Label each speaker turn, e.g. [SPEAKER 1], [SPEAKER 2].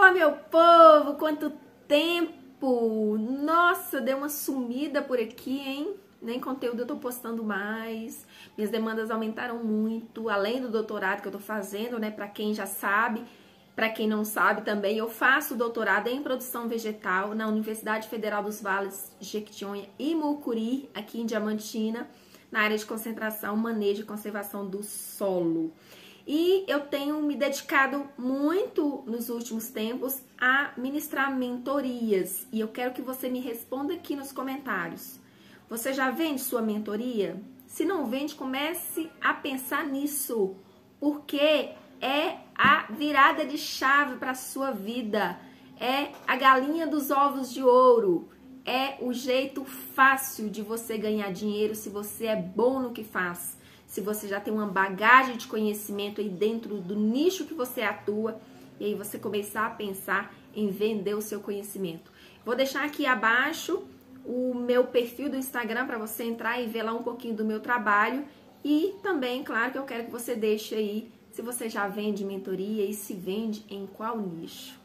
[SPEAKER 1] Olá, meu povo! Quanto tempo! Nossa, deu uma sumida por aqui, hein? Nem conteúdo eu tô postando mais. Minhas demandas aumentaram muito, além do doutorado que eu tô fazendo, né? Para quem já sabe, para quem não sabe também, eu faço doutorado em produção vegetal na Universidade Federal dos Vales Jequitinhonha e Mucuri, aqui em Diamantina, na área de concentração, manejo e conservação do solo. E eu tenho me dedicado muito nos últimos tempos a ministrar mentorias. E eu quero que você me responda aqui nos comentários. Você já vende sua mentoria? Se não vende, comece a pensar nisso, porque é a virada de chave para a sua vida. É a galinha dos ovos de ouro. É o jeito fácil de você ganhar dinheiro se você é bom no que faz se você já tem uma bagagem de conhecimento aí dentro do nicho que você atua, e aí você começar a pensar em vender o seu conhecimento. Vou deixar aqui abaixo o meu perfil do Instagram para você entrar e ver lá um pouquinho do meu trabalho e também, claro, que eu quero que você deixe aí se você já vende mentoria e se vende em qual nicho.